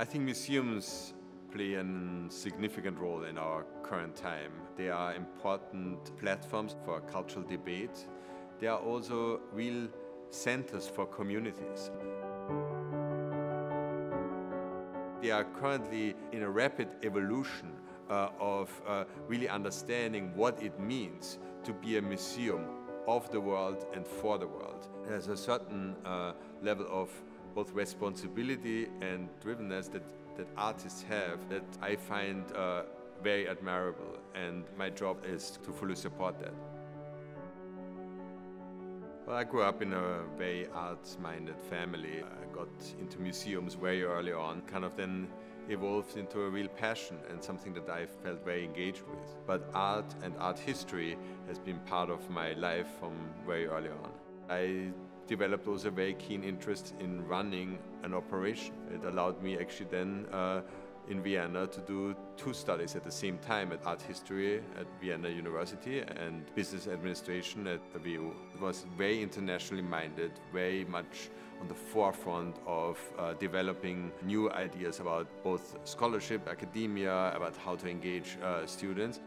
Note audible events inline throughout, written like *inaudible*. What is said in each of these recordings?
I think museums play a significant role in our current time. They are important platforms for cultural debate. They are also real centers for communities. They are currently in a rapid evolution uh, of uh, really understanding what it means to be a museum of the world and for the world. There's a certain uh, level of both responsibility and drivenness that, that artists have that I find uh, very admirable and my job is to fully support that. Well, I grew up in a very arts-minded family. I got into museums very early on, kind of then evolved into a real passion and something that I felt very engaged with. But art and art history has been part of my life from very early on. I developed also a very keen interest in running an operation. It allowed me actually then uh, in Vienna to do two studies at the same time at art history at Vienna University and business administration at WU. It was very internationally minded, very much on the forefront of uh, developing new ideas about both scholarship, academia, about how to engage uh, students.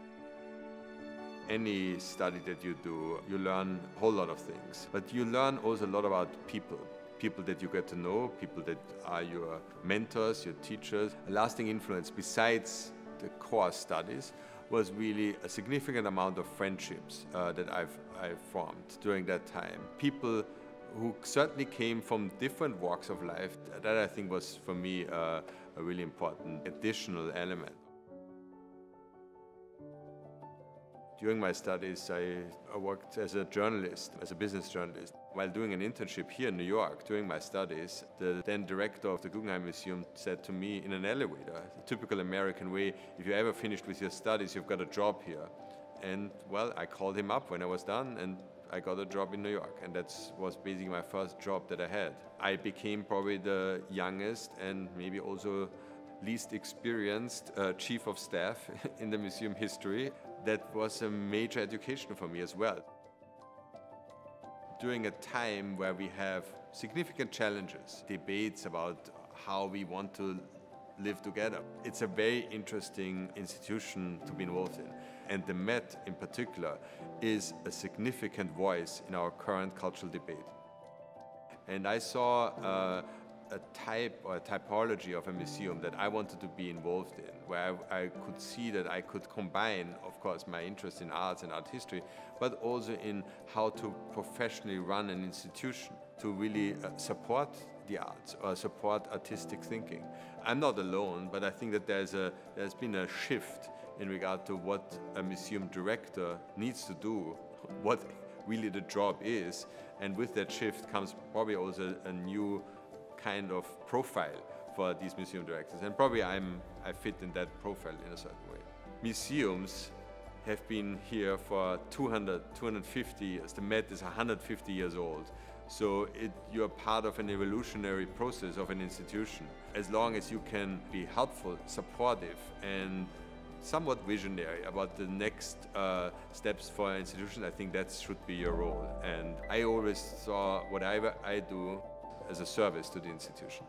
Any study that you do, you learn a whole lot of things, but you learn also a lot about people people that you get to know, people that are your mentors, your teachers. A lasting influence besides the core studies was really a significant amount of friendships uh, that I've, I've formed during that time. People who certainly came from different walks of life. That I think was for me uh, a really important additional element. During my studies, I worked as a journalist, as a business journalist. While doing an internship here in New York during my studies, the then director of the Guggenheim Museum said to me in an elevator, the typical American way, if you ever finished with your studies, you've got a job here. And well, I called him up when I was done and I got a job in New York, and that was basically my first job that I had. I became probably the youngest and maybe also least experienced uh, chief of staff *laughs* in the museum history that was a major education for me as well. During a time where we have significant challenges, debates about how we want to live together. It's a very interesting institution to be involved in. And the Met in particular is a significant voice in our current cultural debate. And I saw uh, a type or a typology of a museum that I wanted to be involved in, where I, I, could see that I could combine, of course, my interest in arts and art history, but also in how to professionally run an institution to really uh, support the arts or support artistic thinking. I'm not alone, but I think that there's, a, there's been a shift in regard to what a museum director needs to do, what really the job is, and with that shift comes probably also a new kind of profile for these museum directors. And probably I'm, I fit in that profile in a certain way. Museums have been here for 200, 250 years. The Met is 150 years old. So it, you're part of an evolutionary process of an institution. As long as you can be helpful, supportive, and somewhat visionary about the next uh, steps for an institution, I think that should be your role. And I always saw whatever I do as a service to the institution.